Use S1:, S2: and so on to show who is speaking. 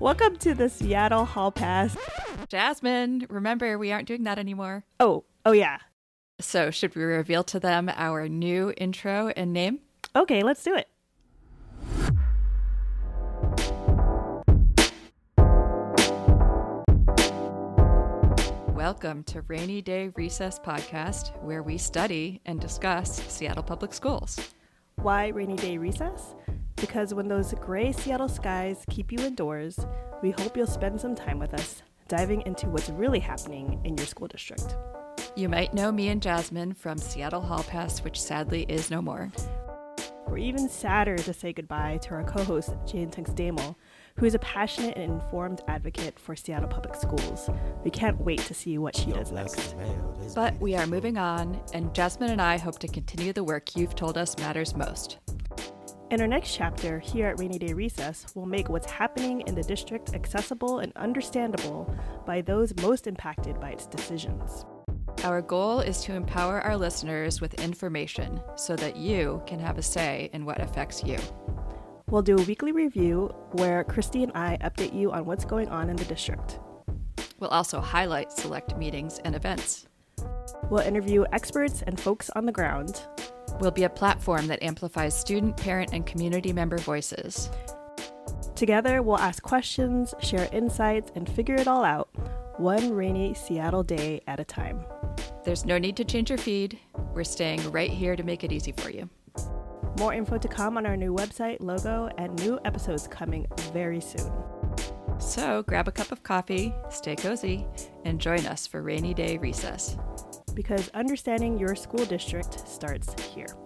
S1: Welcome to the Seattle Hall Pass.
S2: Jasmine, remember, we aren't doing that anymore.
S1: Oh, oh yeah.
S2: So, should we reveal to them our new intro and name?
S1: Okay, let's do it.
S2: Welcome to Rainy Day Recess Podcast, where we study and discuss Seattle Public Schools.
S1: Why rainy day recess? Because when those gray Seattle skies keep you indoors, we hope you'll spend some time with us, diving into what's really happening in your school district.
S2: You might know me and Jasmine from Seattle Hall Pass, which sadly is no more.
S1: We're even sadder to say goodbye to our co host, Jane Tunks Demel, who is a passionate and informed advocate for Seattle Public Schools. We can't wait to see what she does next.
S2: But we are moving on, and Jasmine and I hope to continue the work you've told us matters most.
S1: In our next chapter, here at Rainy Day Recess, we'll make what's happening in the district accessible and understandable by those most impacted by its decisions.
S2: Our goal is to empower our listeners with information so that you can have a say in what affects you.
S1: We'll do a weekly review where Christie and I update you on what's going on in the district.
S2: We'll also highlight select meetings and events.
S1: We'll interview experts and folks on the ground.
S2: We'll be a platform that amplifies student, parent, and community member voices.
S1: Together, we'll ask questions, share insights, and figure it all out, one rainy Seattle day at a time.
S2: There's no need to change your feed. We're staying right here to make it easy for you.
S1: More info to come on our new website, logo, and new episodes coming very soon.
S2: So grab a cup of coffee, stay cozy, and join us for Rainy Day Recess.
S1: Because understanding your school district starts here.